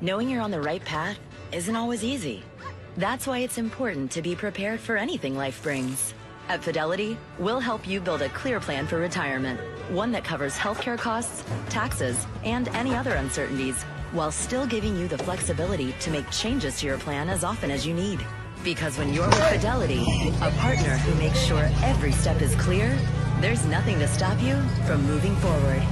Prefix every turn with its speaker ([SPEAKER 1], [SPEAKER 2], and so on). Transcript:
[SPEAKER 1] knowing you're on the right path isn't always easy. That's why it's important to be prepared for anything life brings. At Fidelity, we'll help you build a clear plan for retirement, one that covers healthcare costs, taxes, and any other uncertainties, while still giving you the flexibility to make changes to your plan as often as you need. Because when you're with Fidelity, a partner who makes sure every step is clear, there's nothing to stop you from moving forward.